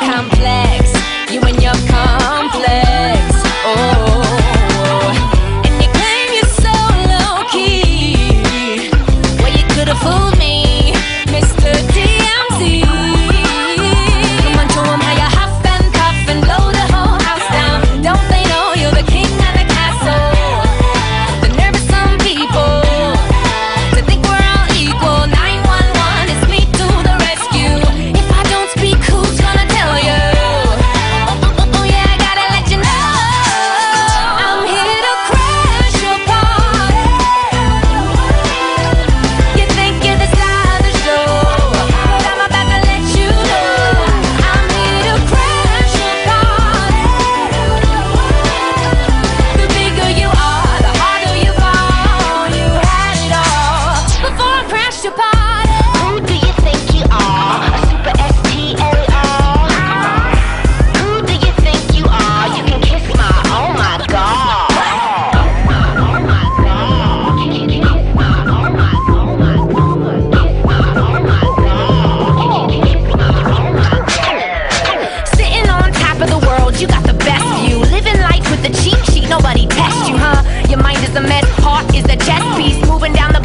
complex. the best you. Living life with a cheat sheet, nobody tests you, huh? Your mind is a mess, heart is a chess piece, moving down the